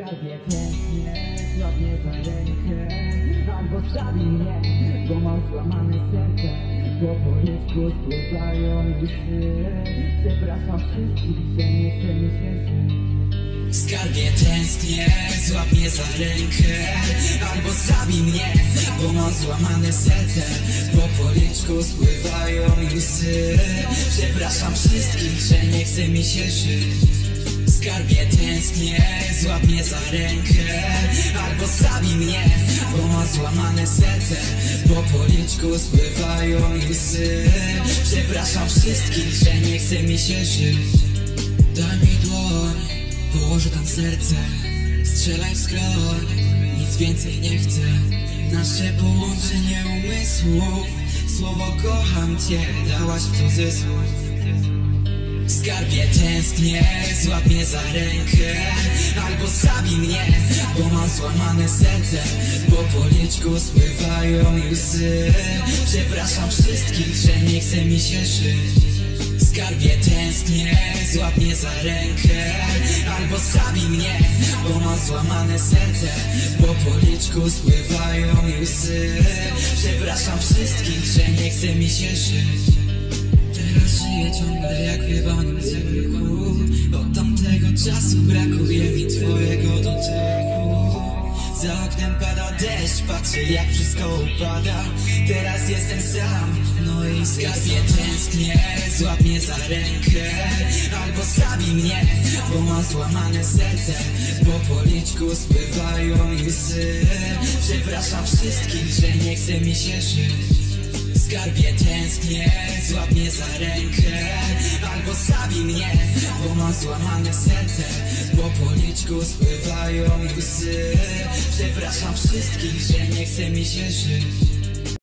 Skarbie złap mnie za rękę. Albo zabij mnie, bo mam złamane serce. Po policzku spływają łzy. Przepraszam wszystkich, że nie chcę mi się żyć Skarbie tęsknię, złap mnie za rękę. Albo zabij mnie, bo mam złamane serce. Po policzku spływają łzy. Przepraszam wszystkich, że nie chce mi się żyć Skarbie tęsknię, złap mnie za rękę Albo zabij mnie, bo mam złamane serce. Po policzku spływają łzy. Przepraszam wszystkich, że nie chce mi się żyć. Daj mi dłoń, położę tam serce. Strzelaj w skroń, nic więcej nie chcę. Nasze połączenie umysłów. Słowo kocham cię dałaś w cudzysłów Skarbie tęsknię, złap mnie za rękę Albo zabij mnie, bo mam złamane serce Po policzku spływają łzy. Przepraszam wszystkich, że nie chce mi się żyć. Skarbie tęsknię, złap mnie za rękę Albo zabij mnie, bo mam złamane serce Po policzku spływają łzy. Przepraszam wszystkich, że nie chce mi się żyć żyję ciągle jak w jebanym cyrku. Od tamtego czasu brakuje mi twojego dotyku. Za oknem pada deszcz, patrzę jak wszystko upada. Teraz jestem sam, no i skarbie tęsknię. Złap mnie za rękę, albo zabij mnie Bo mam złamane serce, po policzku spływają łzy Przepraszam wszystkich, że nie chce mi się żyć Skarbie tęsknię, złap mnie za rękę Albo zabij mnie, bo mam złamane serce Po policzku spływają łzy. Przepraszam wszystkich, że nie chce mi się żyć